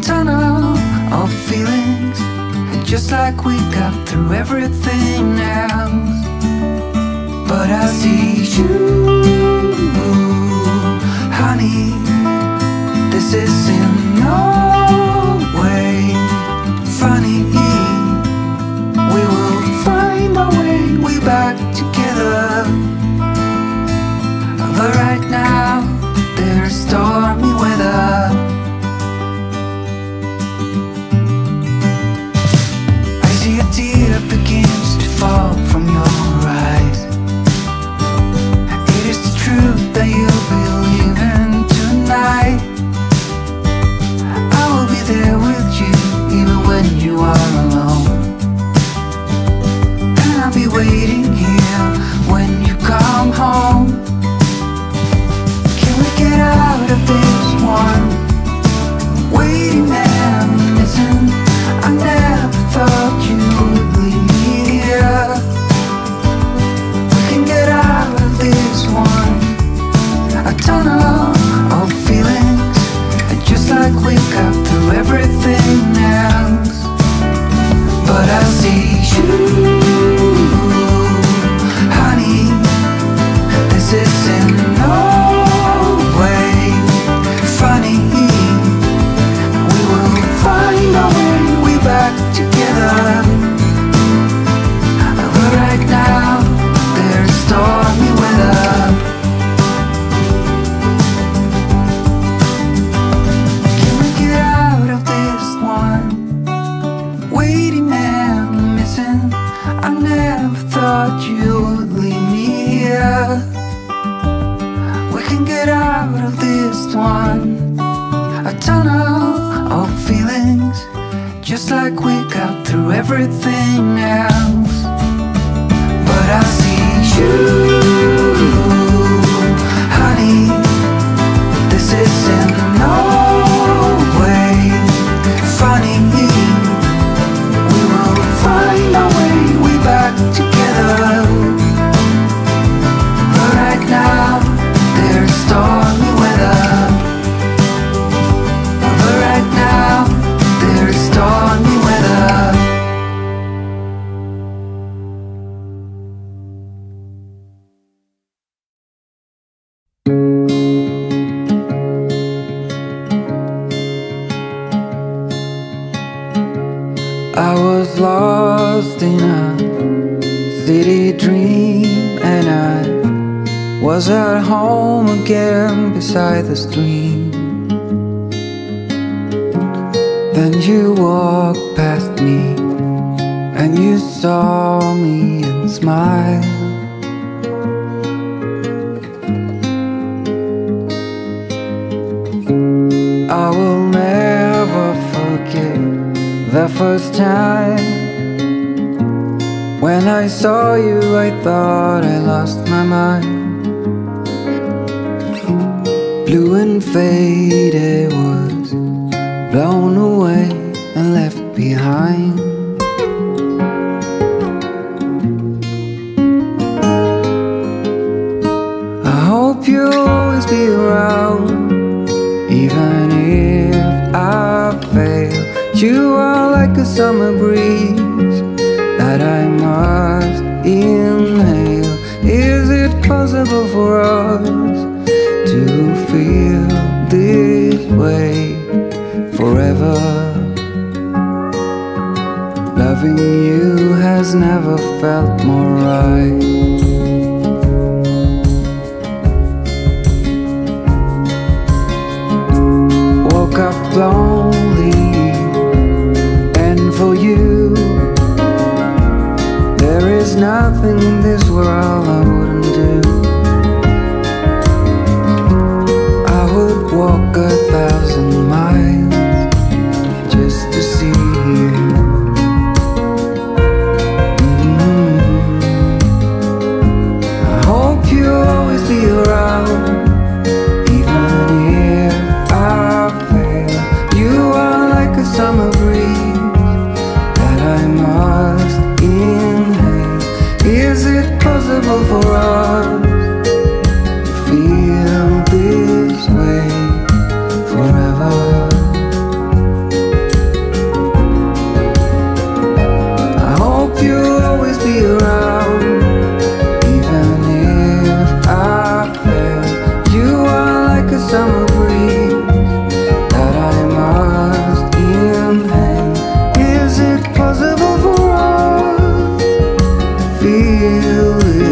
tunnel of feelings Just like we got through everything else But I see you, honey This is in no way funny. We will find our way, way back feel this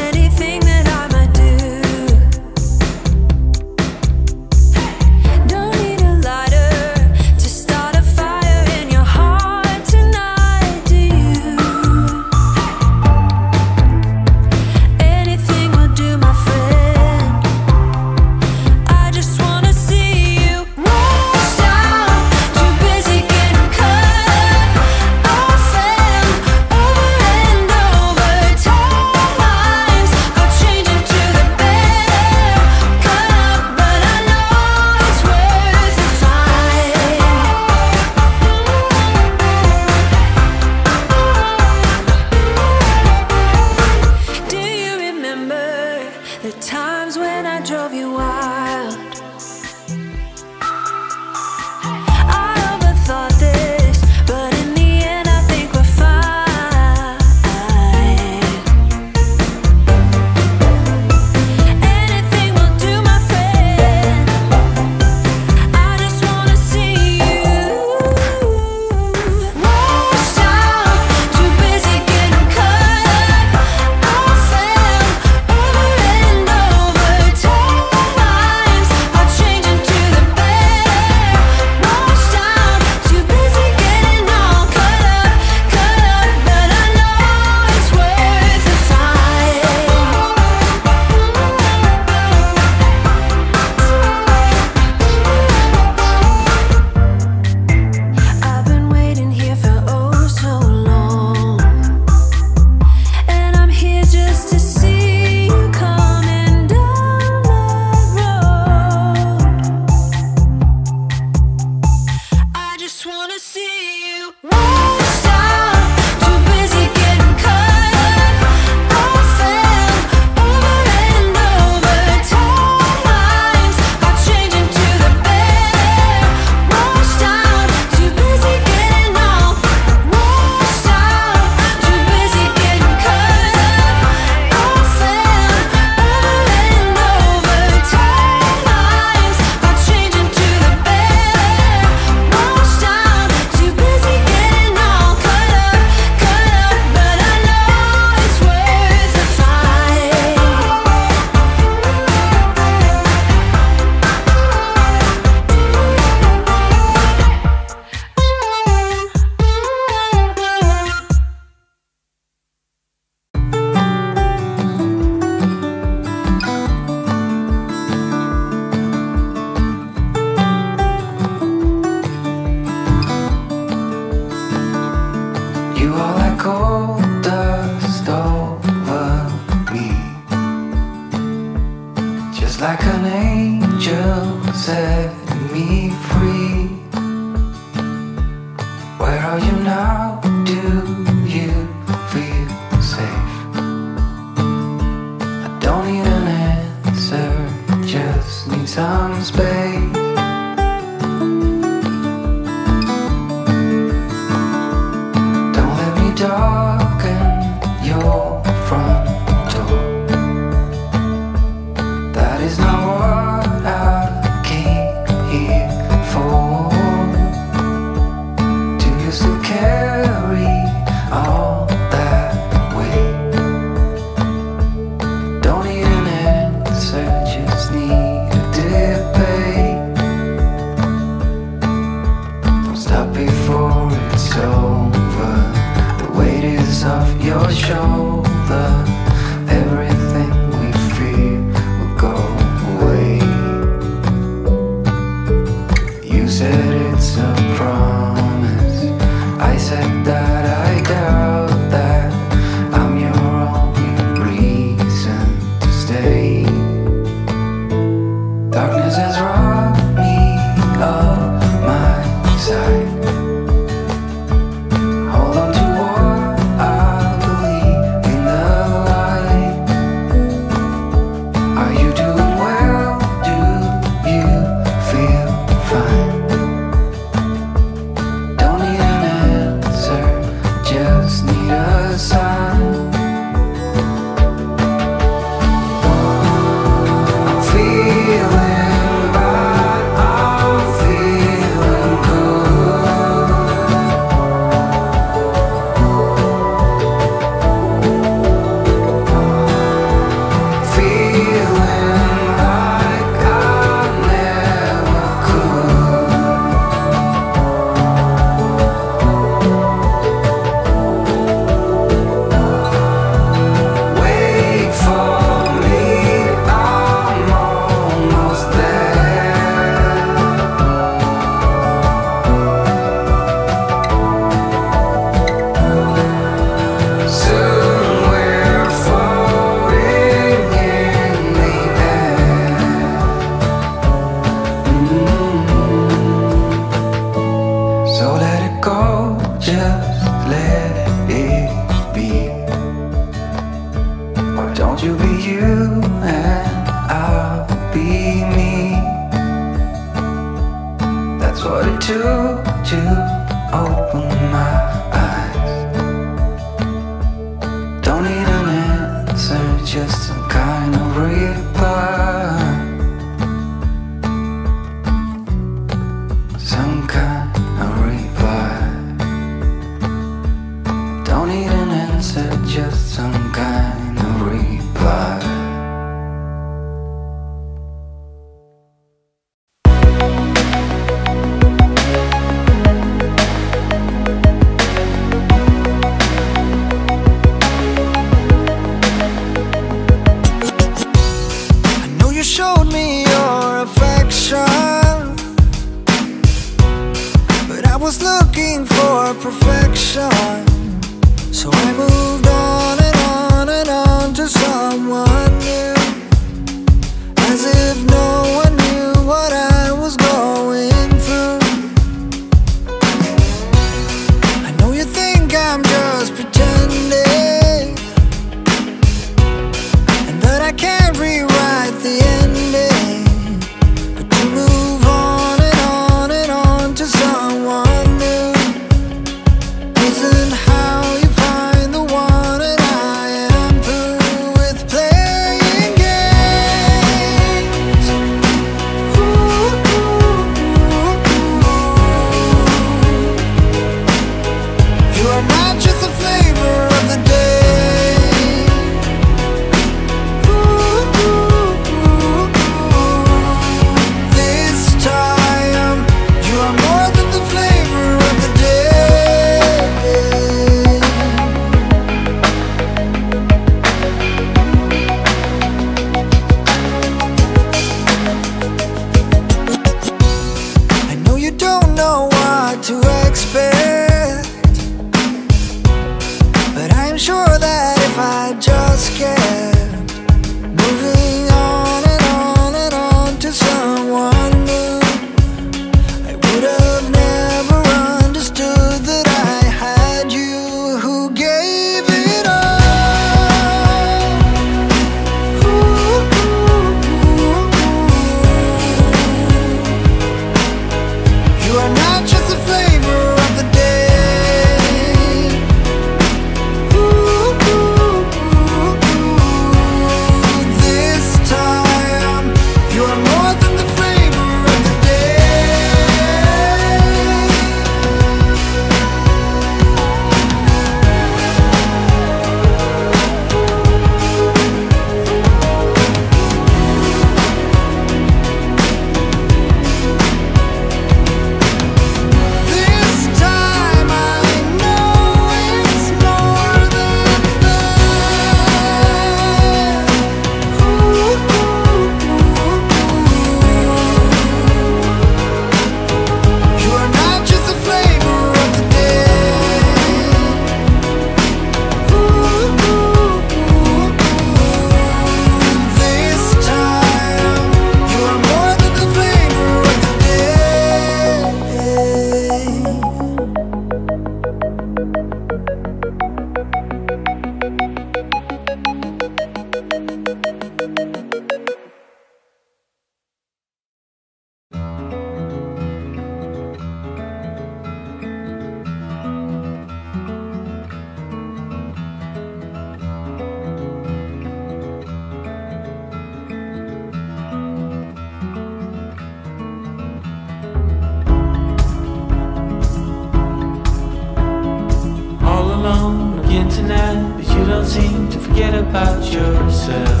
about yourself.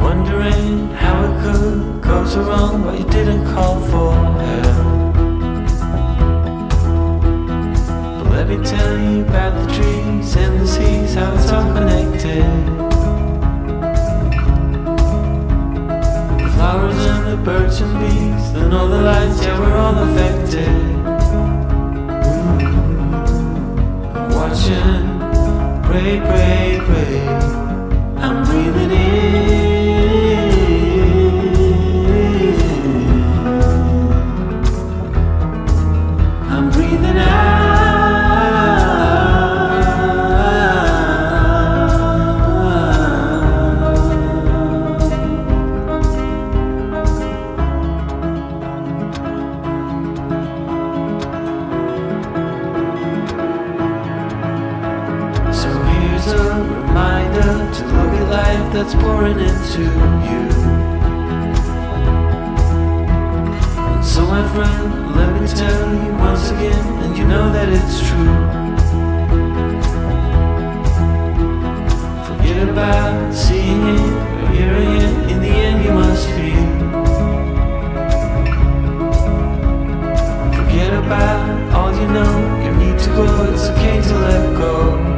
Wondering how it could go so wrong, but you didn't call for help. But let me tell you about the trees and the seas, how it's all connected. The flowers and the birds and bees, and all the lights, yeah, we're all affected. Pray, pray, pray. I'm breathing in. That's pouring into you. And so, my friend, let me tell you once again, and you know that it's true. Forget about seeing it or hearing it. In the end, you must feel. Forget about all you know. You need to go. It's okay to let go.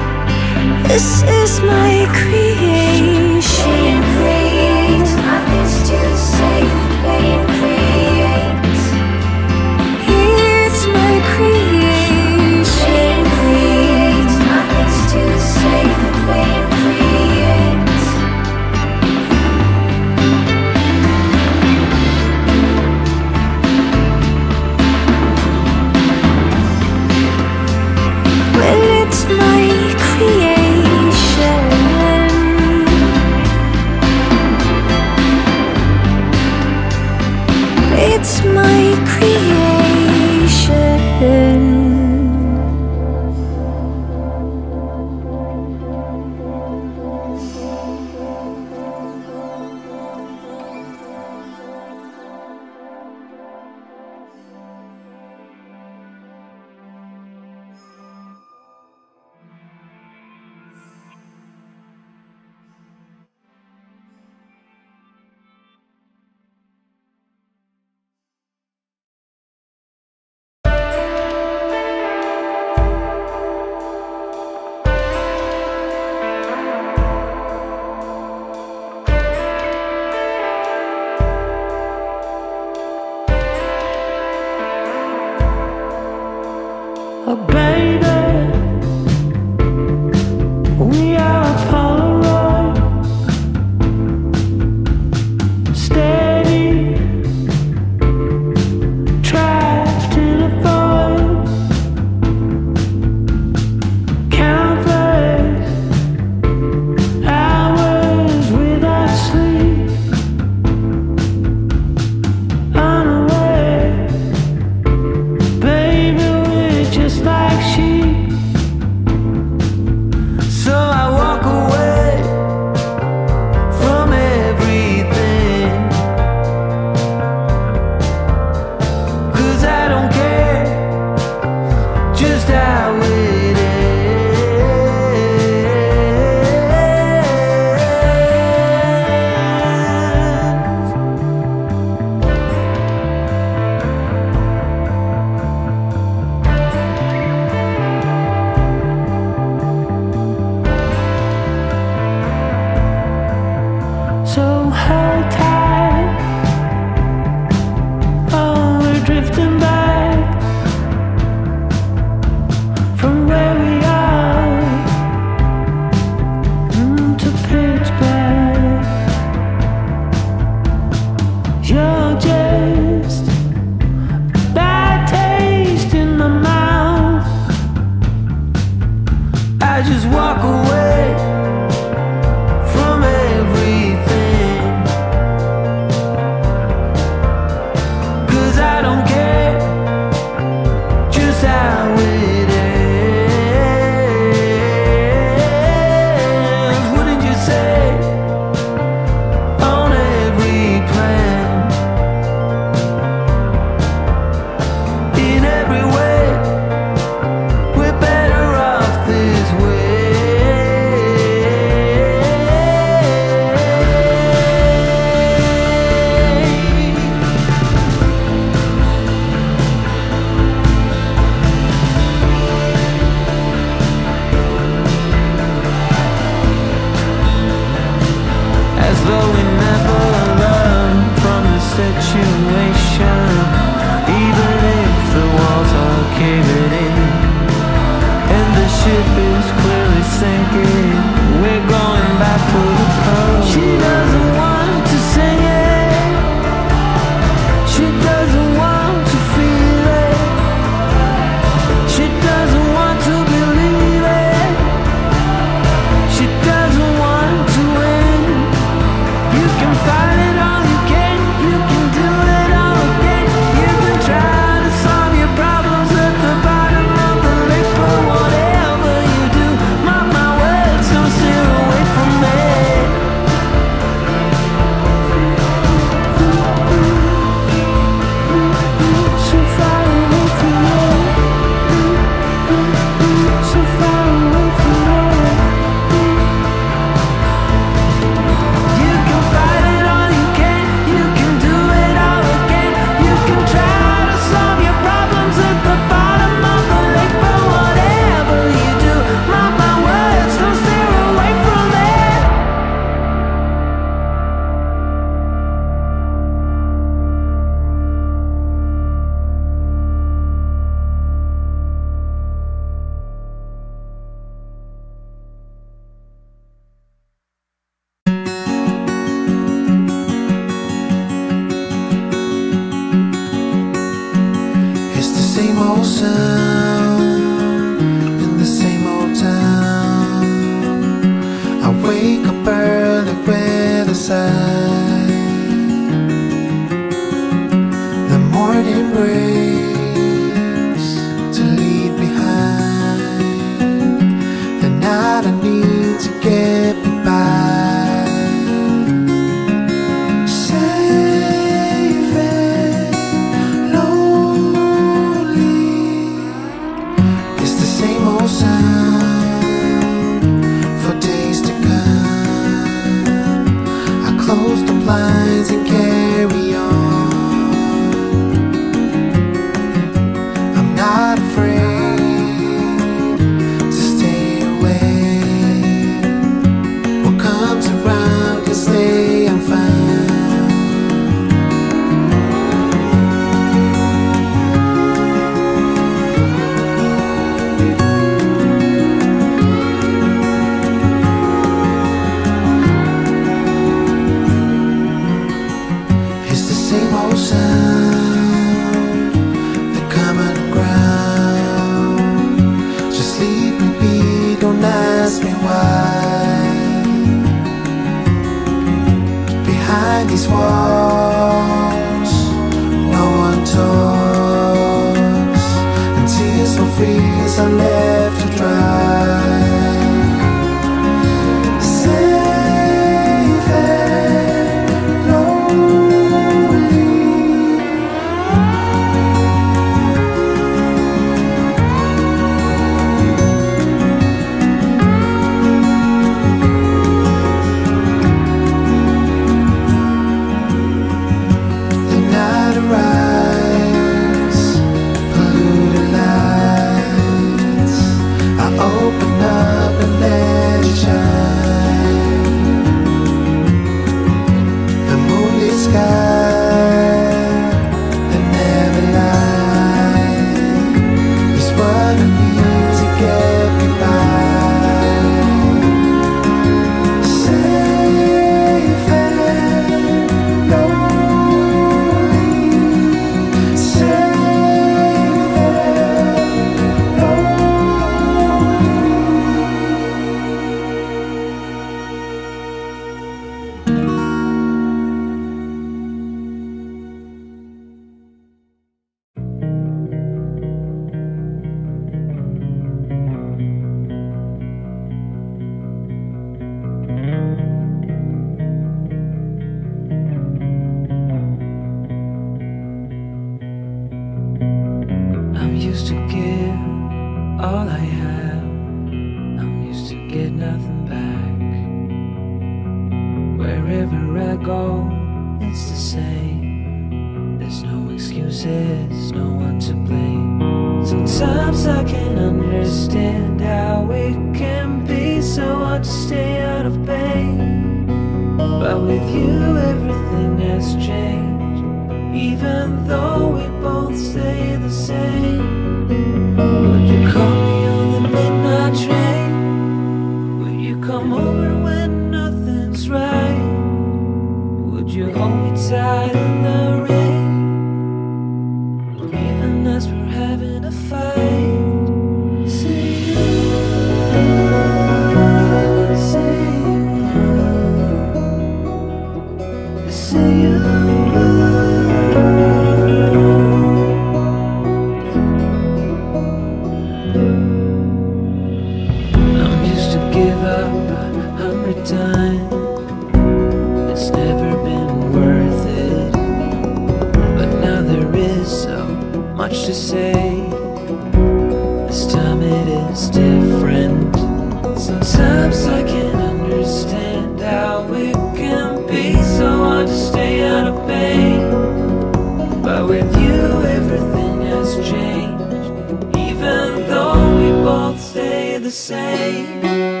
Same.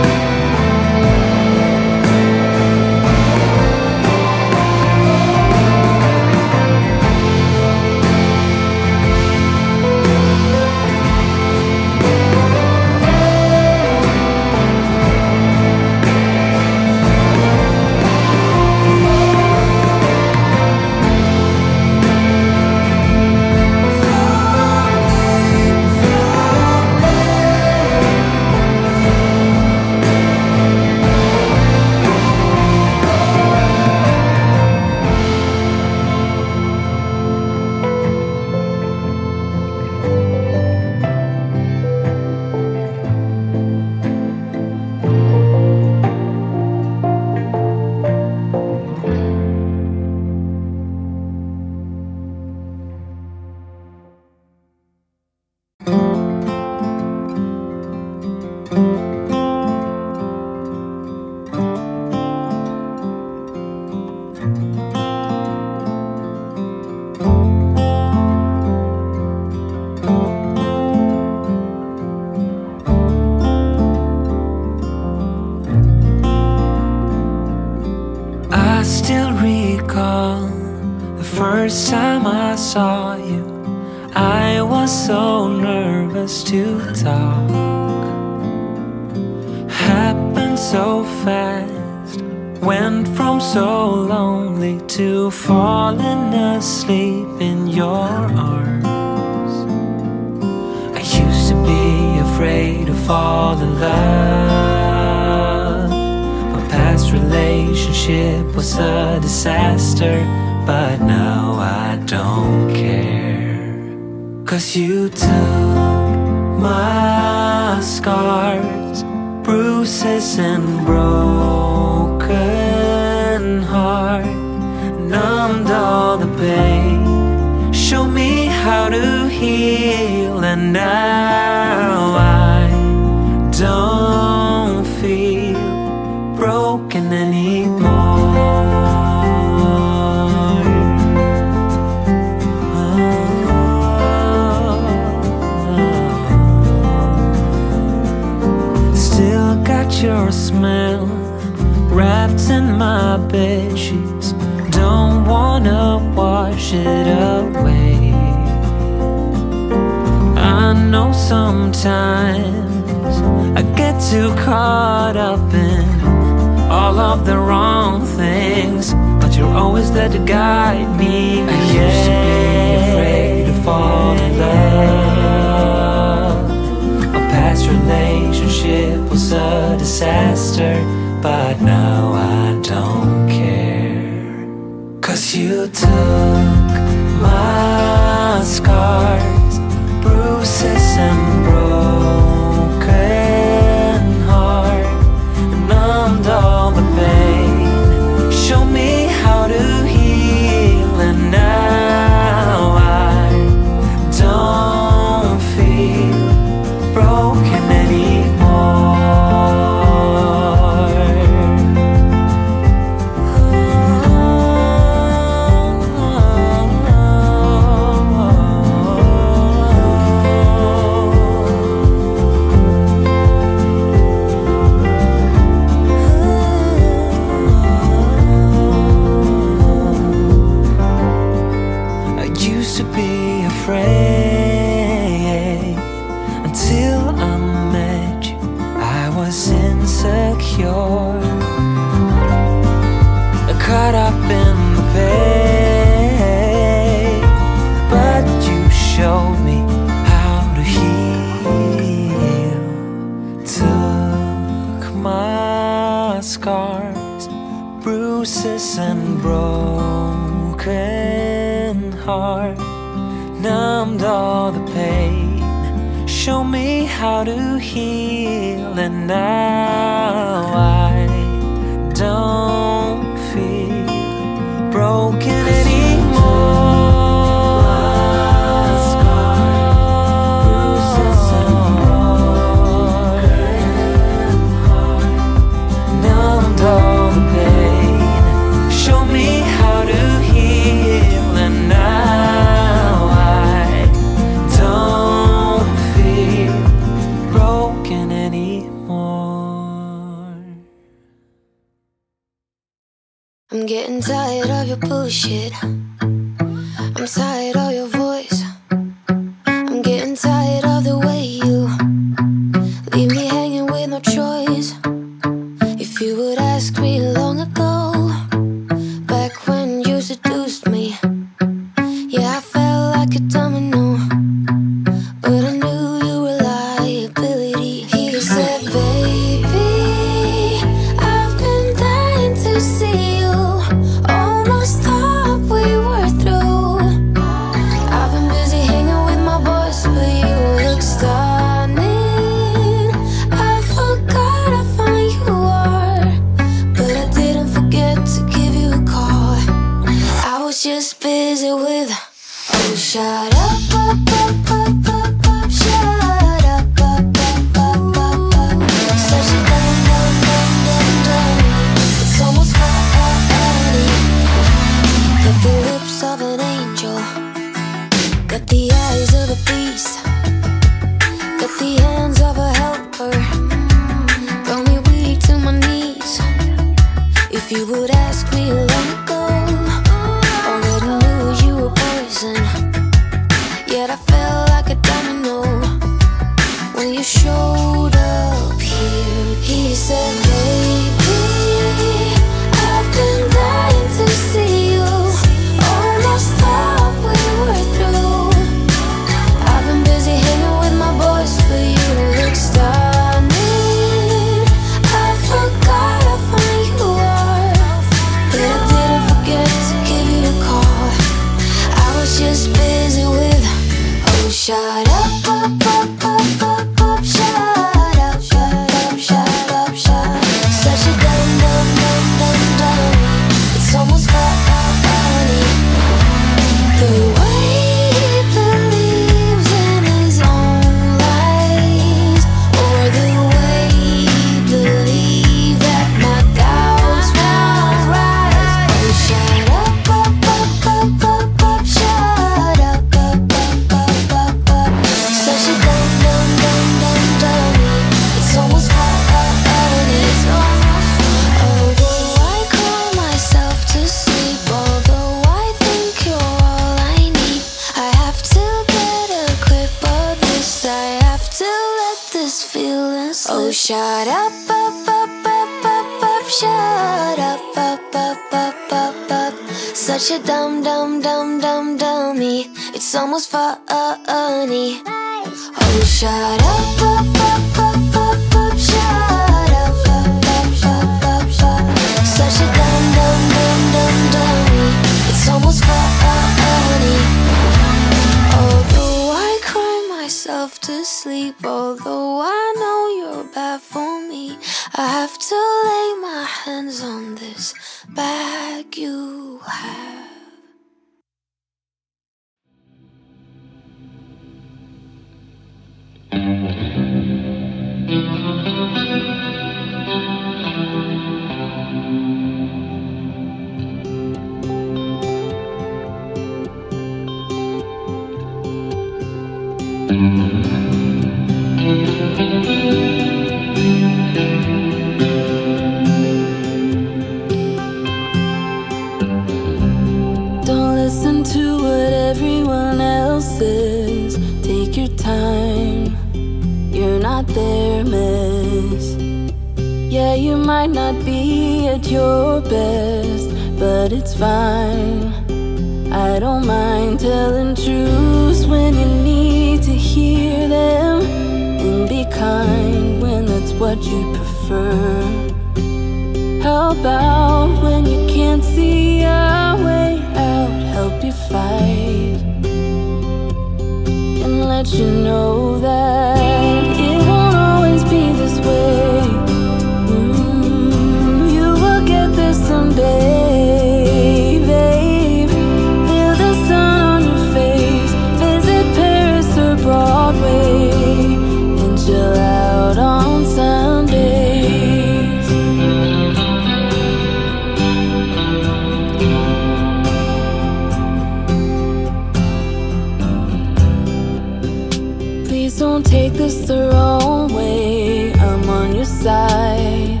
Don't take this the wrong way. I'm on your side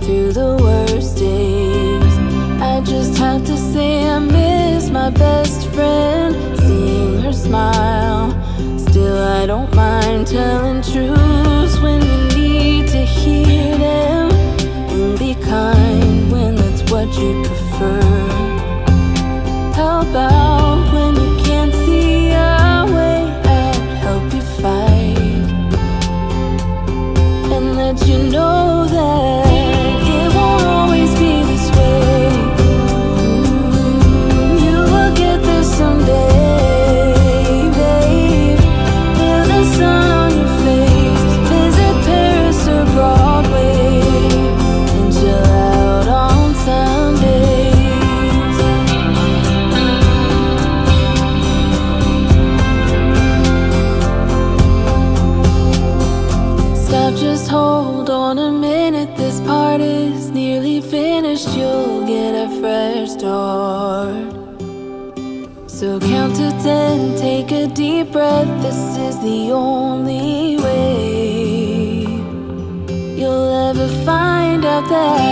Through the worst days. I just have to say I miss my best friend Seeing her smile. Still I don't mind telling truths When you need to hear them. And be kind when that's what you prefer. How about the only way you'll ever find out that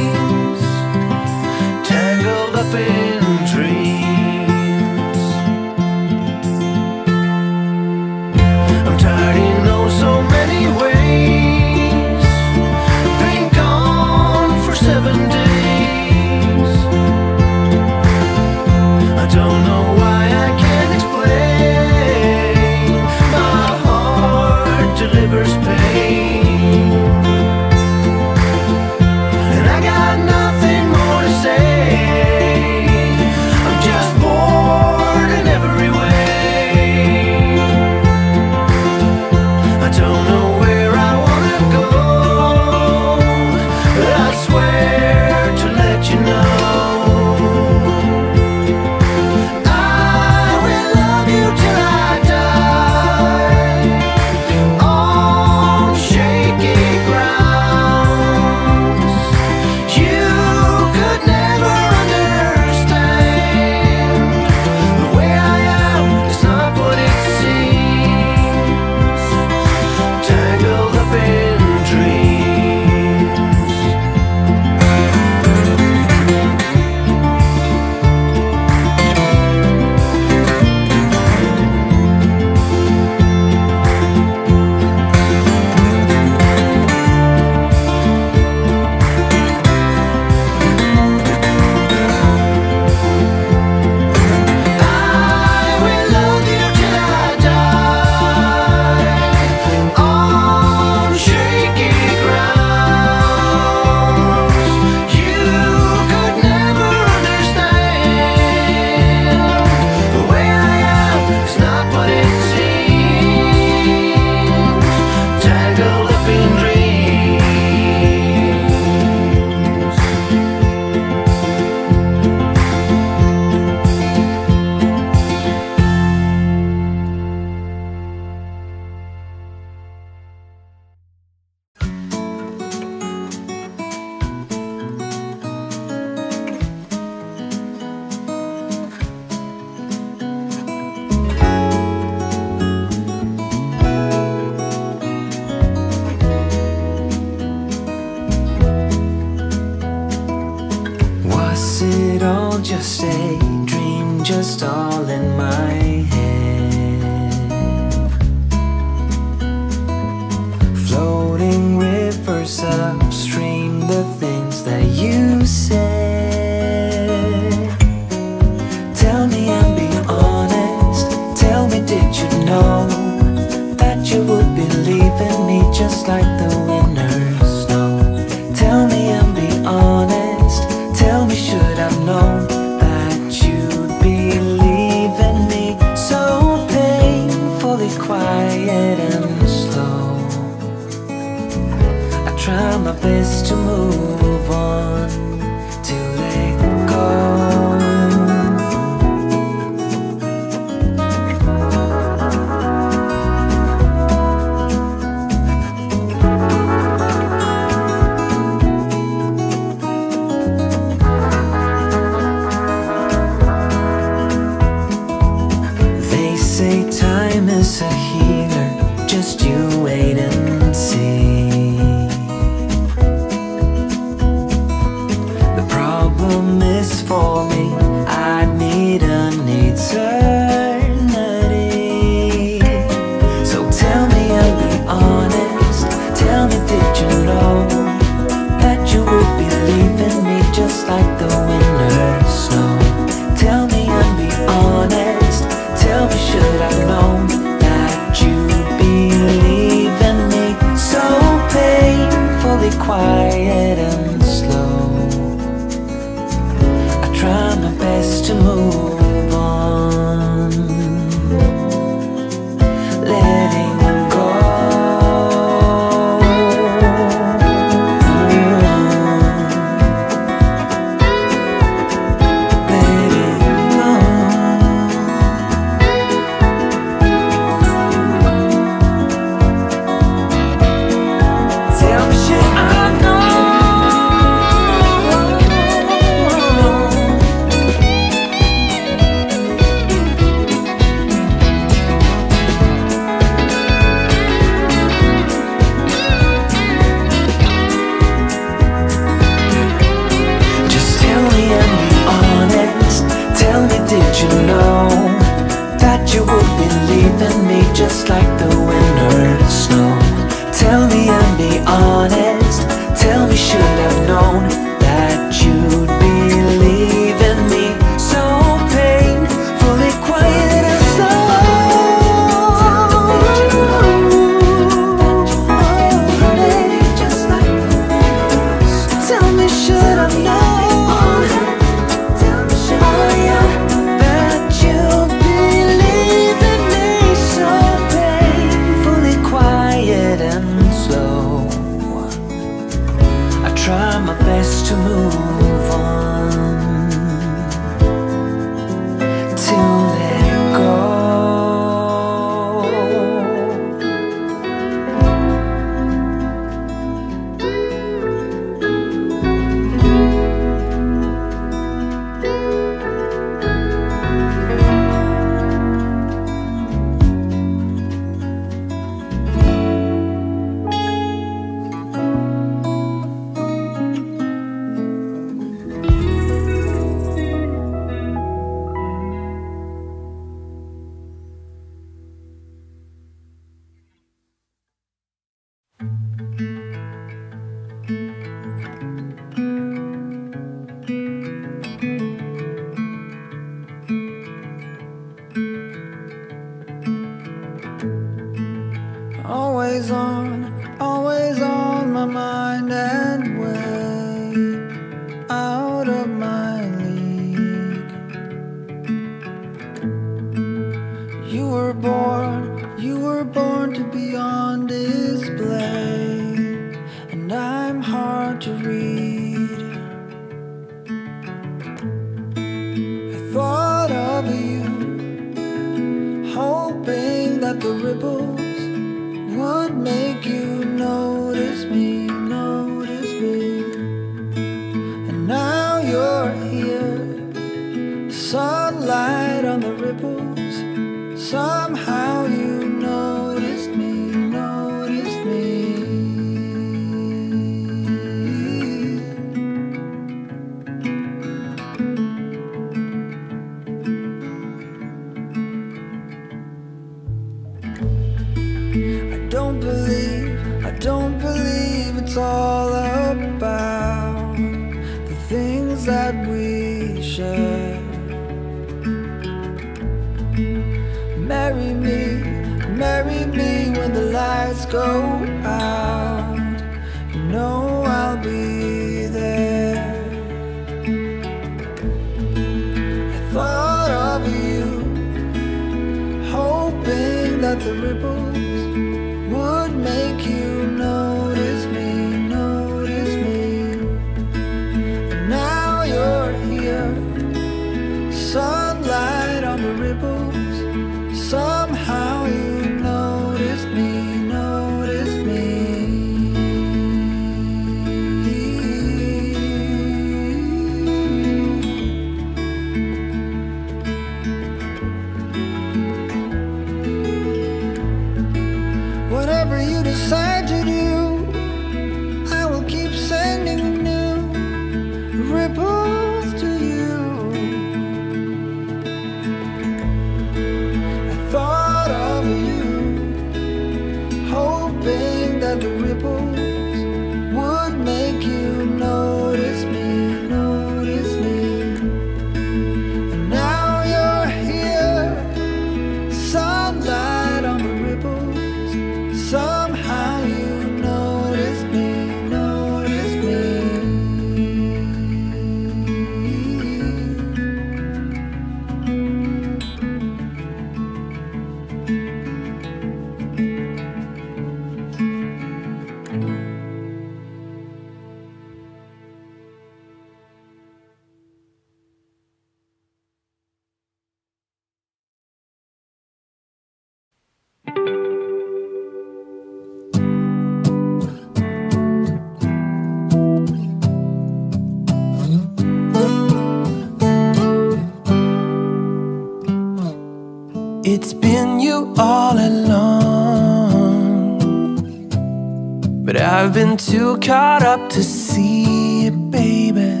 I've been too caught up to see it, baby.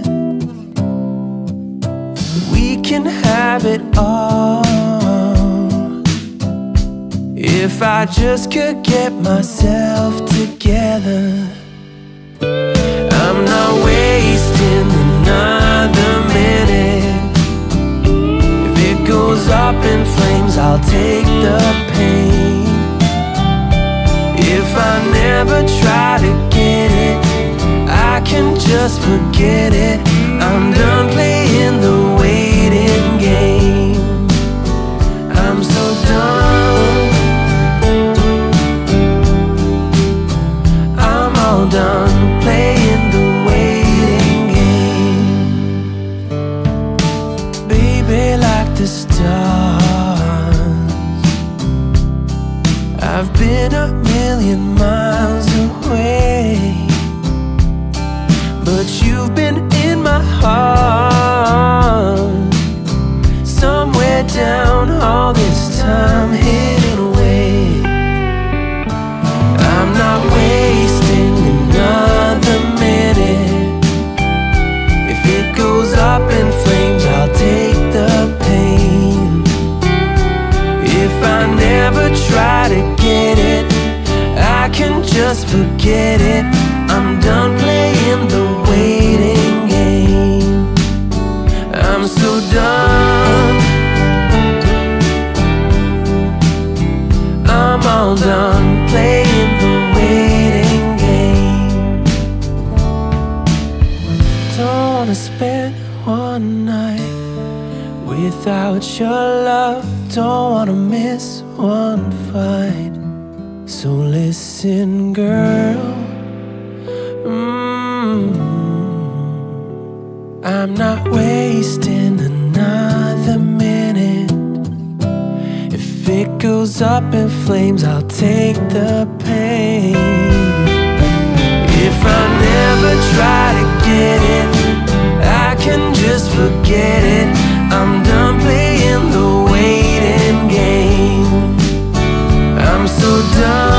We can have it all. If I just could get myself together. I'm not wasting another minute. If it goes up in flames, I'll take the pain. If I never try to get it, I can just forget it. I'm done playing the waiting game. I'm so done. I'm all done your love. Don't wanna miss one fight. So listen, girl. Mm. I'm not wasting another minute. If it goes up in flames, I'll take the pain. If I never try to get it, I can just forget it. Done.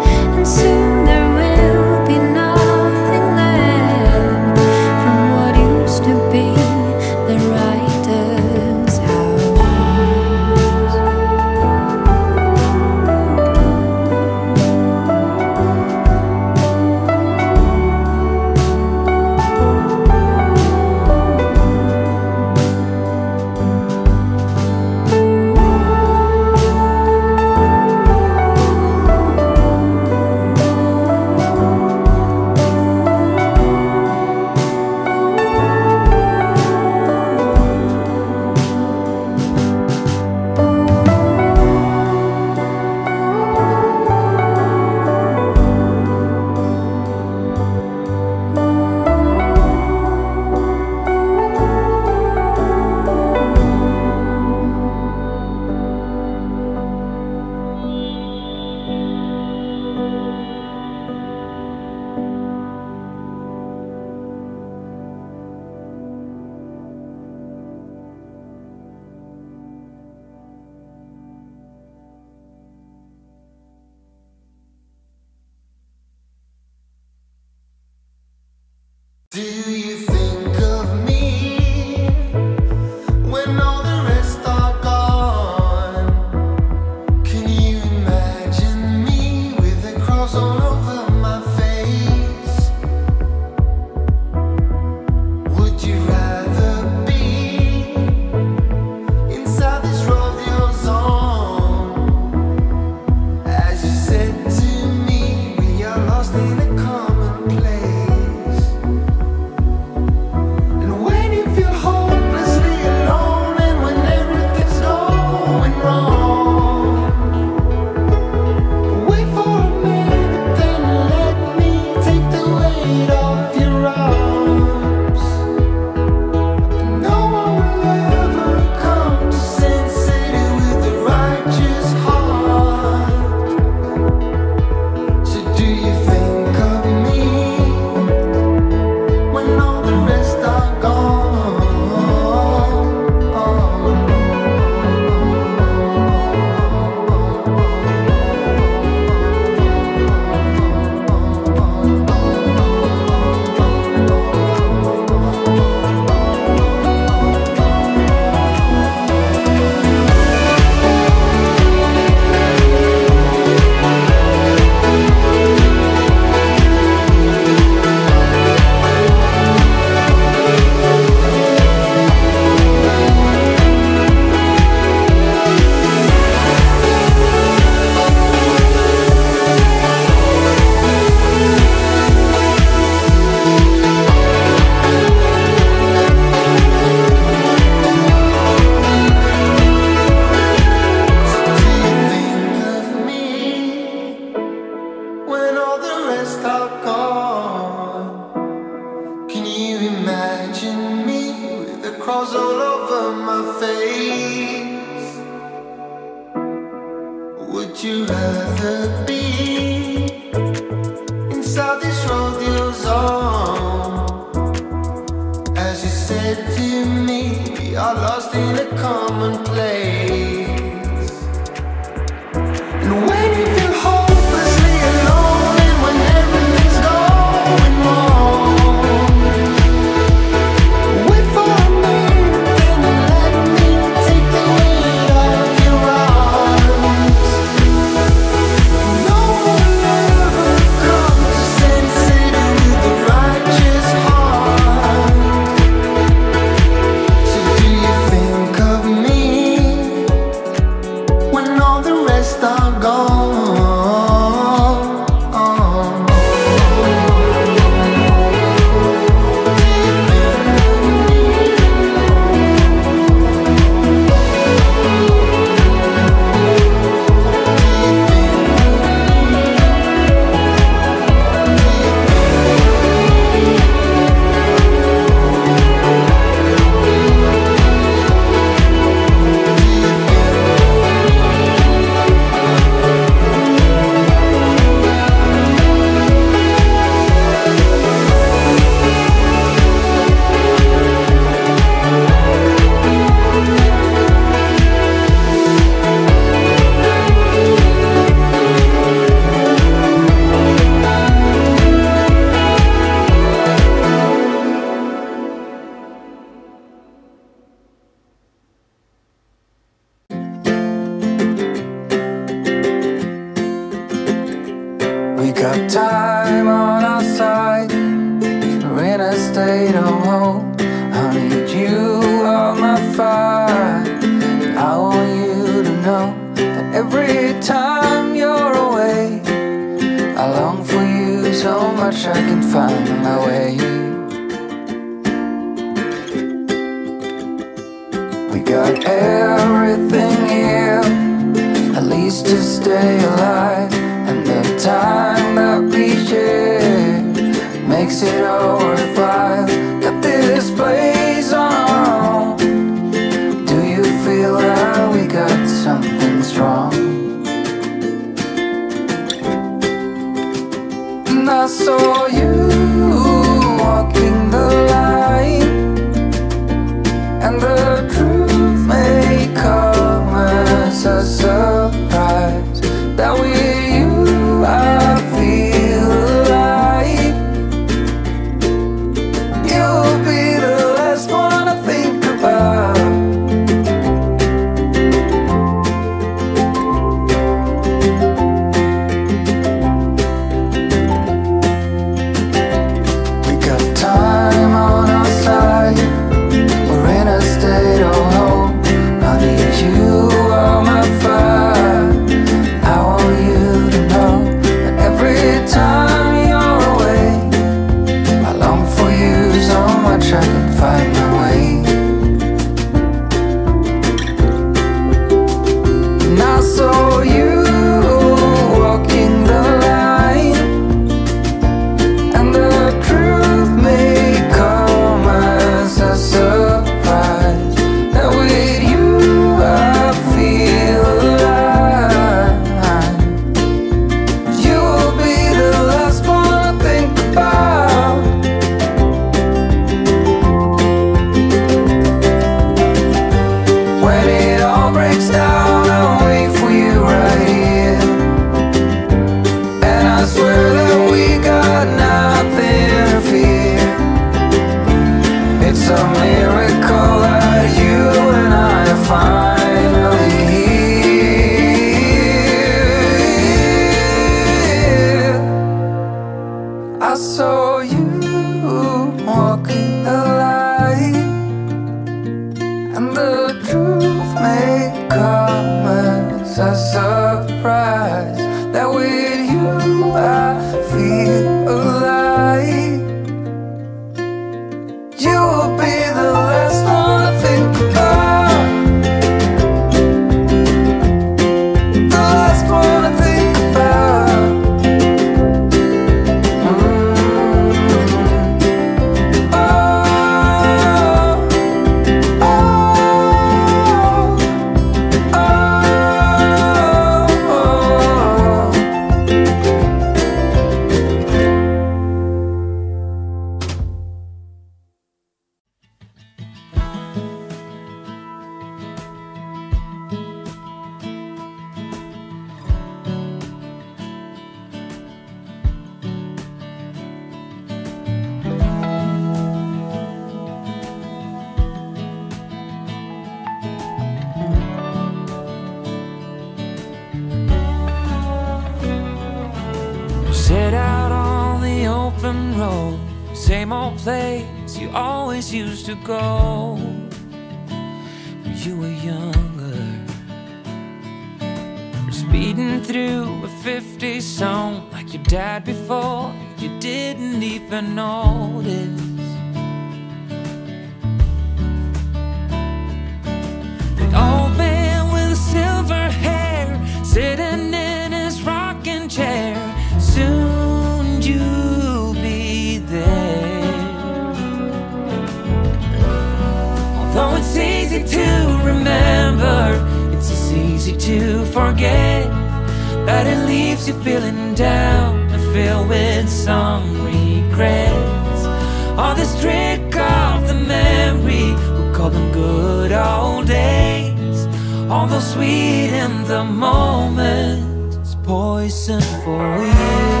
the moment is poison for you.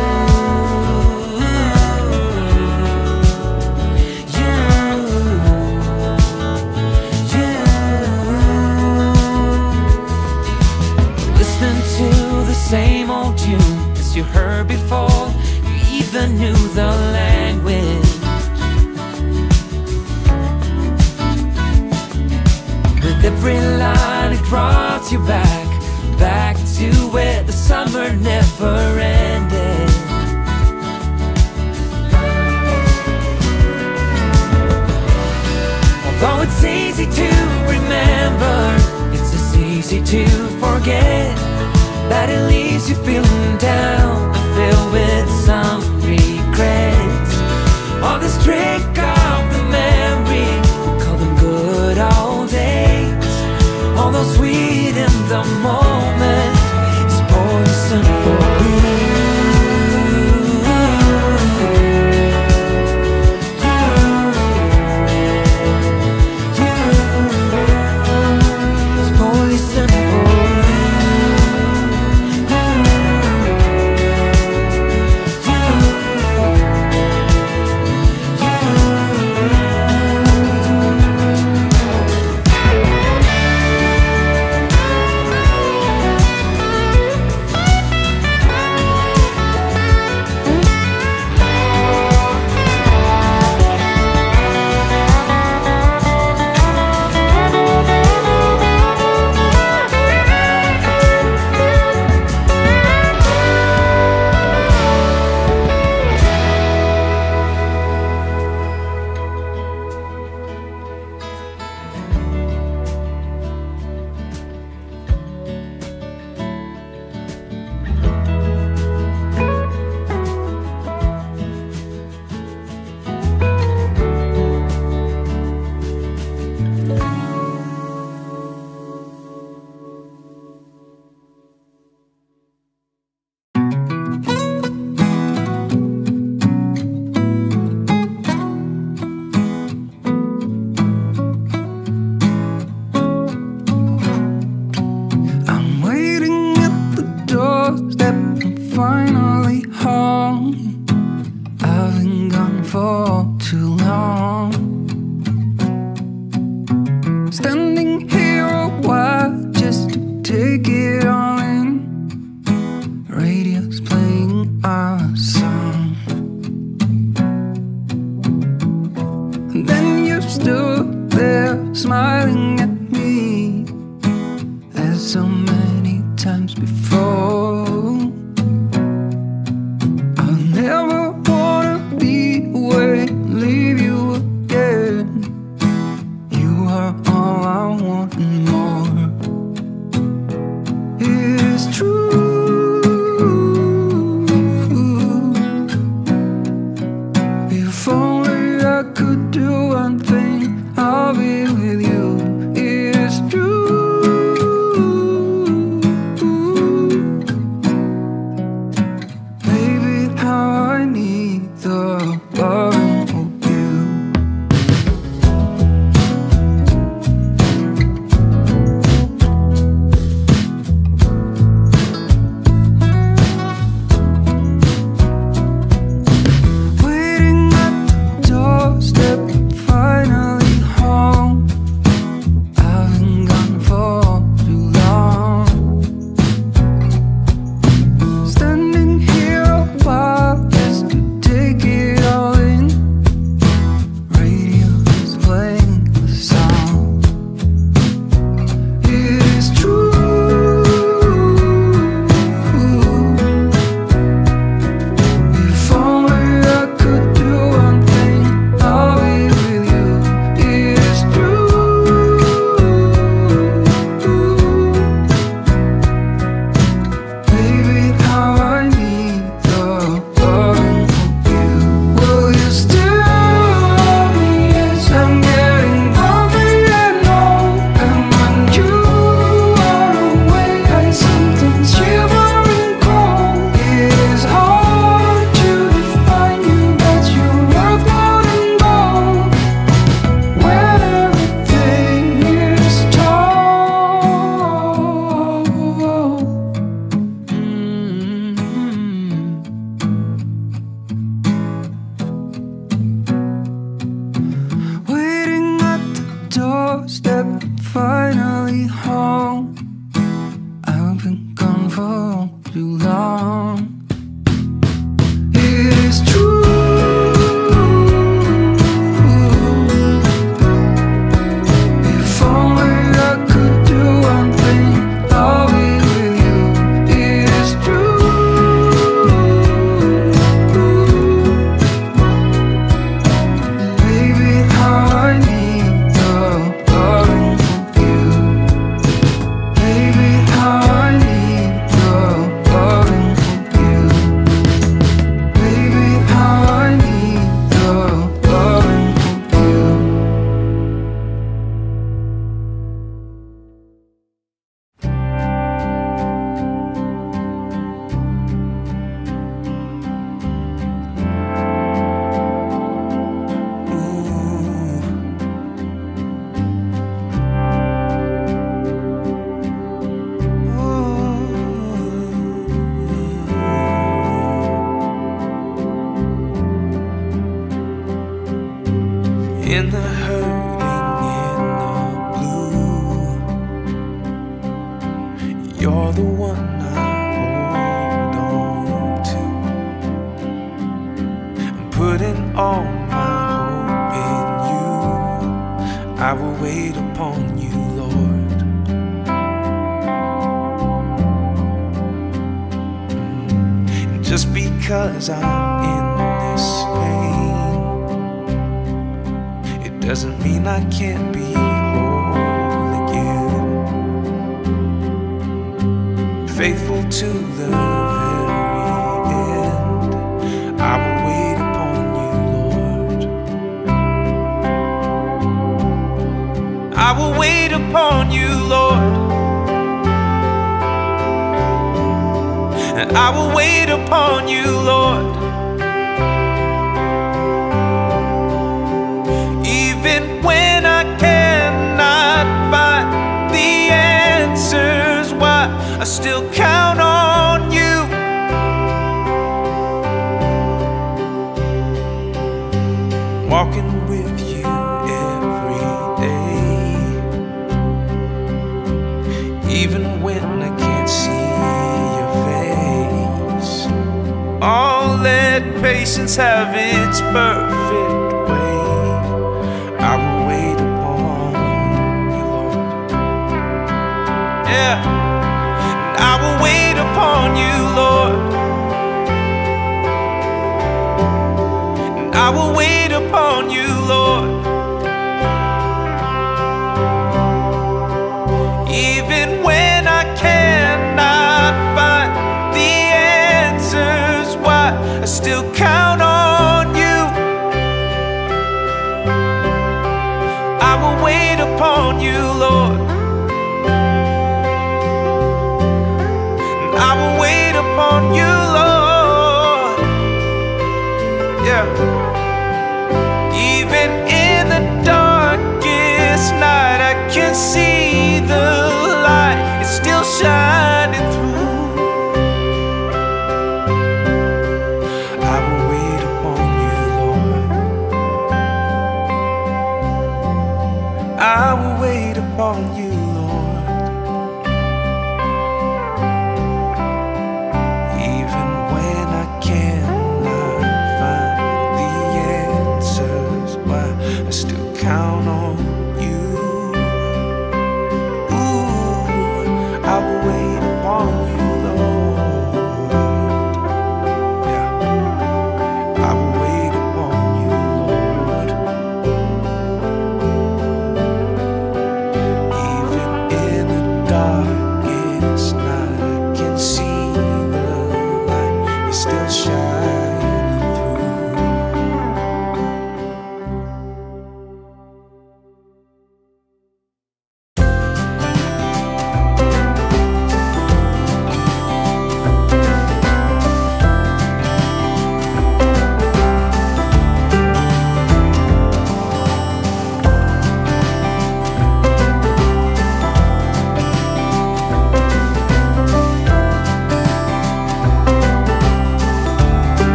same old tune as you heard before. You even knew the language. With every line, it brought you back back to where the summer never ended. Although it's easy to remember It's as easy to forget That it leaves you feeling down and filled with some regret. All this trick of the memory Call them good old days. All those sweet the moment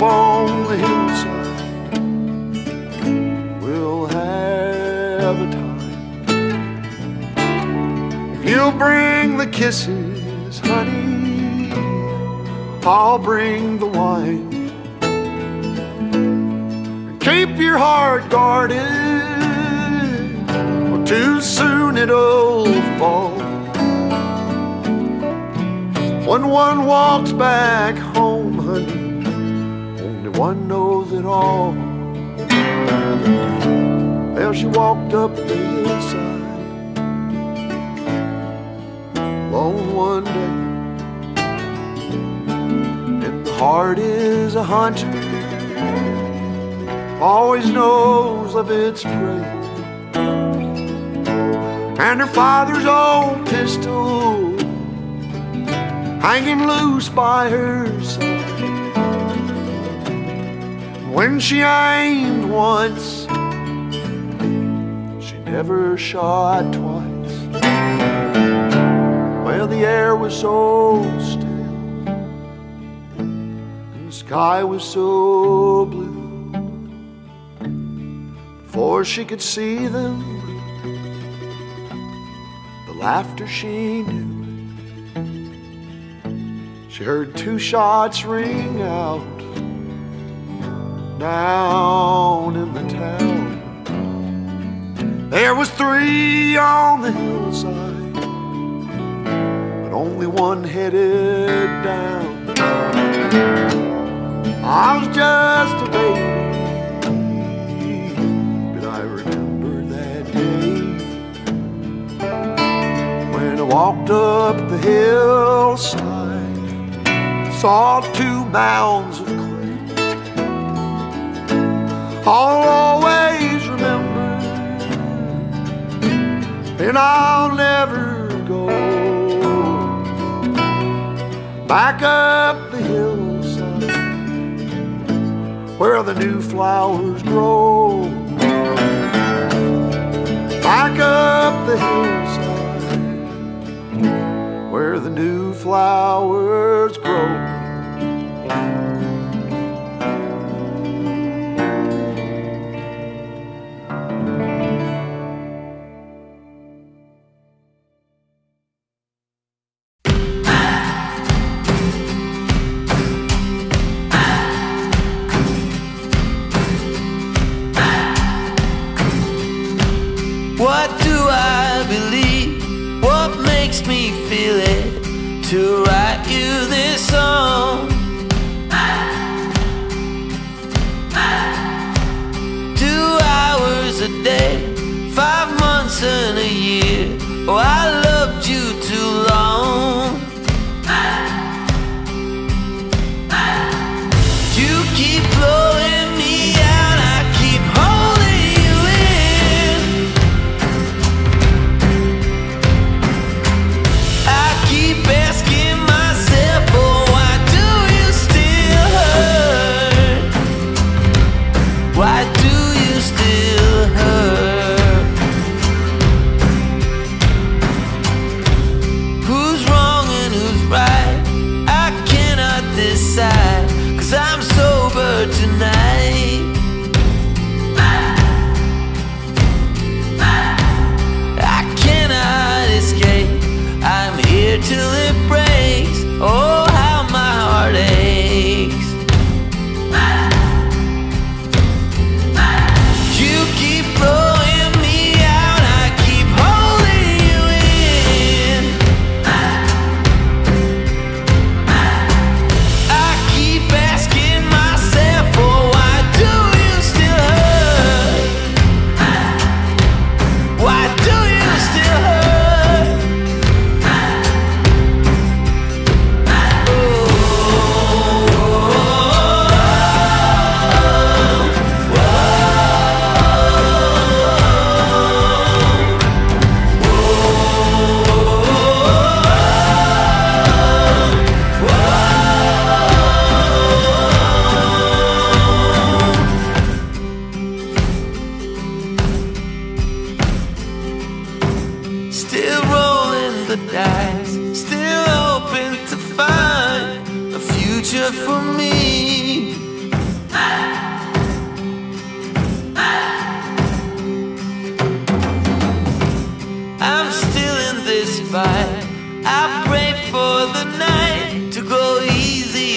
up on the hillside, we'll have a time. If you'll bring the kisses, honey, I'll bring the wine. Keep your heart guarded, or too soon it'll fall. When one walks back home, it all. Well, she walked up the hillside alone one day, and the heart is a hunter always knows of its prey. And her father's old pistol hanging loose by her side. When she aimed once, she never shot twice. Well, the air was so still, and the sky was so blue. Before she could see them, the laughter she knew. She heard two shots ring out down in the town. There was three on the hillside, but only one headed down. I was just a baby. But I remember that day when I walked up the hillside, saw two mounds of. I'll always remember, and I'll never go back up the hillside where the new flowers grow. Back up the hillside where the new flowers grow.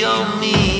owe me.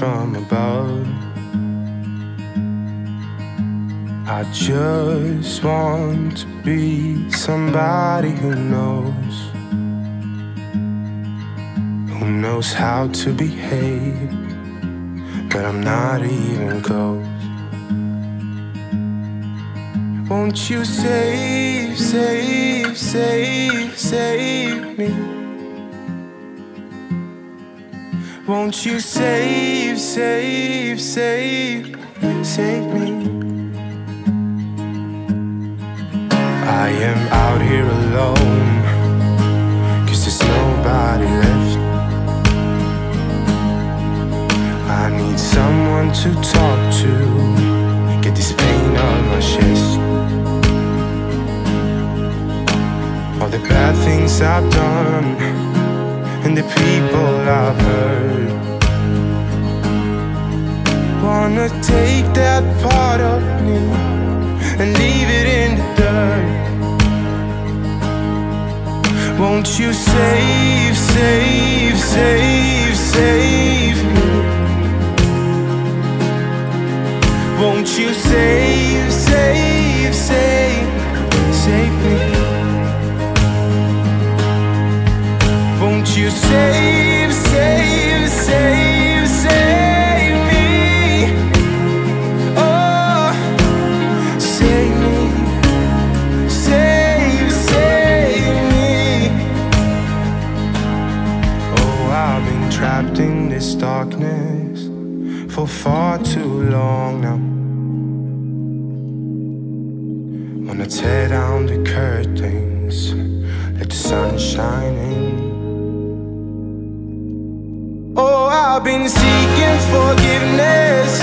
from above. I just want to be somebody who knows, who knows how to behave, but I'm not even close. Won't you save, save, save, save me? Won't you save? Save, save, save me? I am out here alone, cause there's nobody left. I need someone to talk to, get this pain on my chest. All the bad things I've done, and the people I've hurt. Wanna take that part of me and leave it in the dirt. Won't you save, save, save, save me? Won't you save, save, save, save me? Won't you save, save, save, far too long now. Wanna tear down the curtains, let the sun shine in. Oh, I've been seeking forgiveness,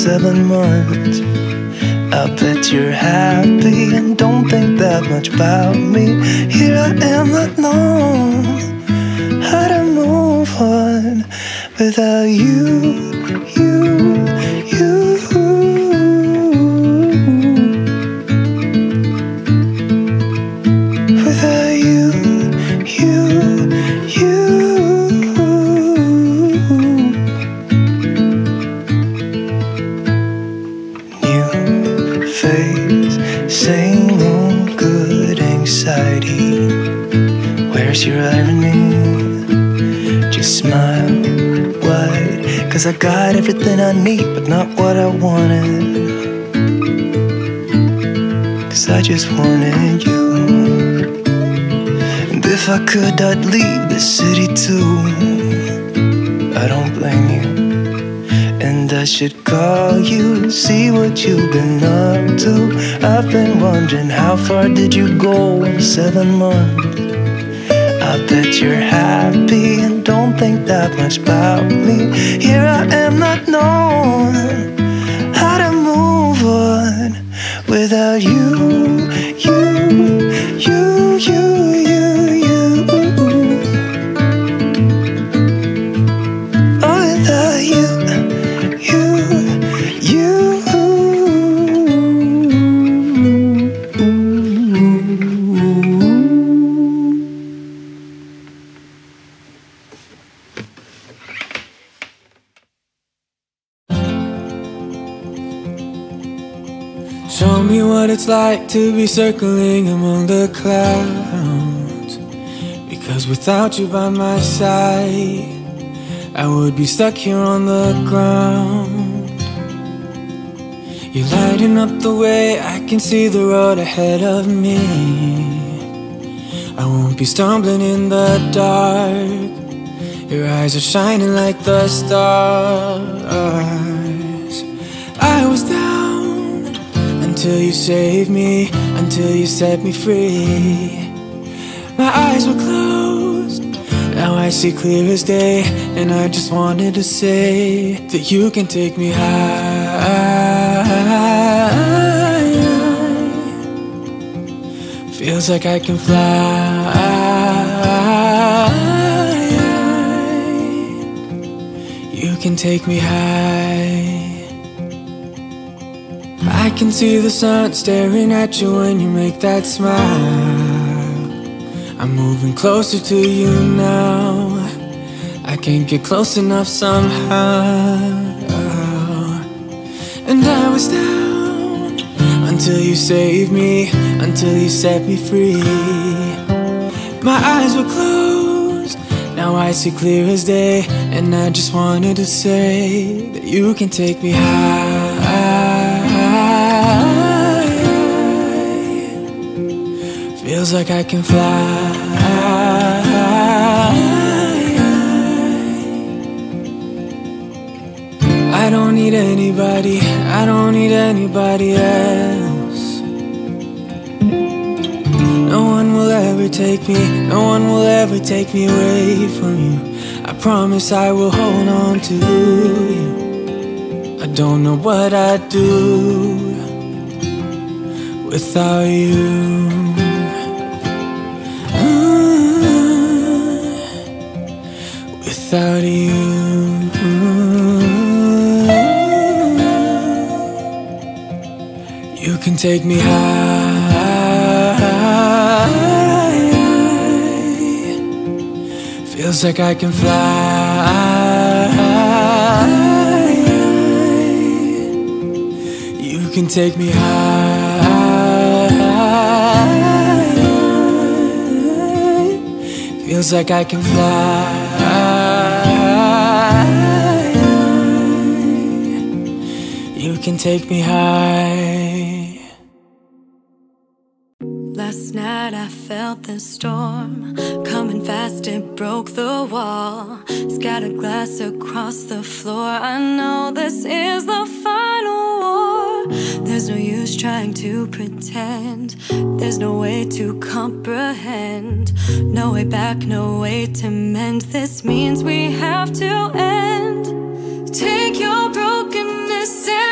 seven months? I bet you're happy and don't think that much about me. Here I am, not knowing how to move on without you, you, everything I need, but not what I wanted. Cause I just wanted you. And if I could, I'd leave the city too. I don't blame you. And I should call you, see what you've been up to. I've been wondering how far did you go in seven months? I bet you're happy don't think that much about me. Here I am, not knowing to be circling among the clouds. Because without you by my side, I would be stuck here on the ground. You're lighting up the way, I can see the road ahead of me. I won't be stumbling in the dark. Your eyes are shining like the stars. Until you saved me, until you set me free. My eyes were closed, now I see clear as day, and I just wanted to say that you can take me high. Feels like I can fly. You can take me high. I can see the sun staring at you when you make that smile. I'm moving closer to you now. I can't get close enough somehow. And I was down until you saved me, until you set me free. My eyes were closed, now I see clear as day. And I just wanted to say that you can take me high. Feels like I can fly. I don't need anybody, I don't need anybody else. No one will ever take me, no one will ever take me away from you. I promise I will hold on to you. I don't know what I'd do without you. Without you, you can take me high. Feels like I can fly. You can take me high. Feels like I can fly. Can take me high. Last night I felt the storm coming fast, it broke the wall. Scattered glass across the floor. I know this is the final war. There's no use trying to pretend. There's no way to comprehend. No way back, no way to mend. This means we have to end. Take your brokenness.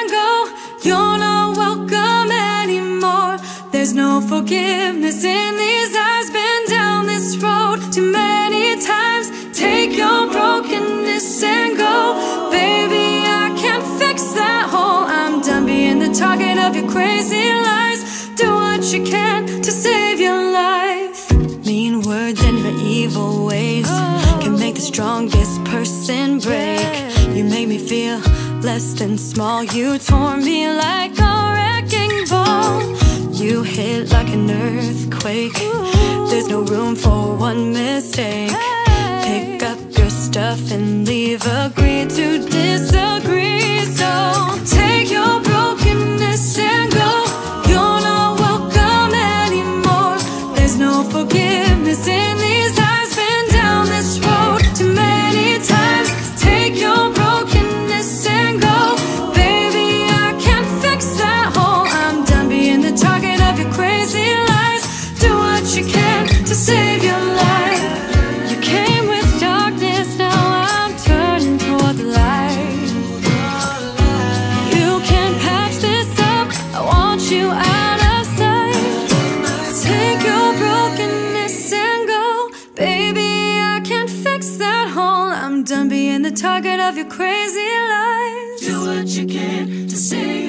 You're not welcome anymore. There's no forgiveness in these eyes. Been down this road too many times. Take your brokenness and go. Baby, I can't fix that hole. I'm done being the target of your crazy lies. Do what you can to save your life. Mean words and your evil ways can make the strongest person break. You make me feel less than small. You tore me like a wrecking ball. You hit like an earthquake. There's no room for one mistake. Pick up your stuff and leave. Agree to disagree. Of your crazy lies. Do what you can to save